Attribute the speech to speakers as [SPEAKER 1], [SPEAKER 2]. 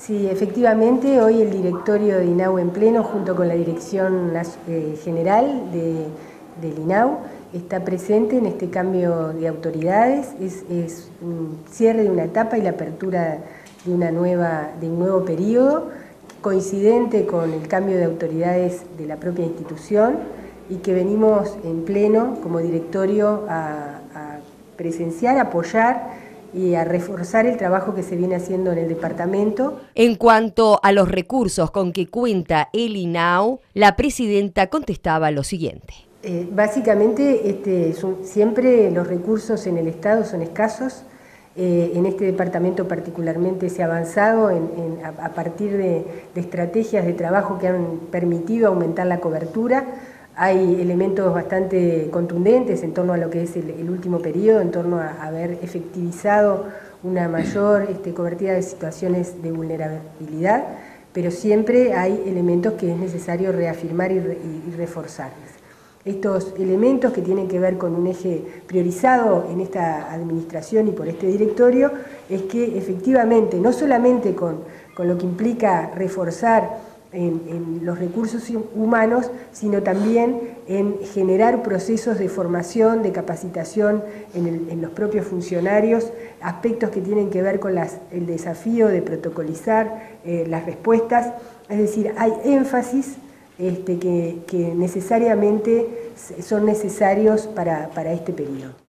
[SPEAKER 1] Sí, efectivamente, hoy el directorio de INAU en pleno, junto con la Dirección eh, General de, del INAU, está presente en este cambio de autoridades. Es, un cierre de una etapa y la apertura de, una nueva, de un nuevo periodo, coincidente con el cambio de autoridades de la propia institución y que venimos en pleno como directorio a, a presenciar, apoyar y a reforzar el trabajo que se viene haciendo en el departamento.
[SPEAKER 2] En cuanto a los recursos con que cuenta el INAU, la presidenta contestaba lo siguiente.
[SPEAKER 1] Eh, básicamente, este, siempre los recursos en el Estado son escasos. Eh, en este departamento particularmente se ha avanzado a, partir de estrategias de trabajo que han permitido aumentar la cobertura hay elementos bastante contundentes en torno a lo que es el, último periodo, en torno a haber efectivizado una mayor este, cobertura de situaciones de vulnerabilidad, pero siempre hay elementos que es necesario reafirmar y, reforzar. Estos elementos que tienen que ver con un eje priorizado en esta administración y por este directorio es que efectivamente, no solamente con, con lo que implica reforzar en, los recursos humanos, sino también en generar procesos de formación, de capacitación en, los propios funcionarios, aspectos que tienen que ver con el desafío de protocolizar eh, las respuestas. Es decir, hay énfasis este, que, necesariamente son necesarios para este periodo.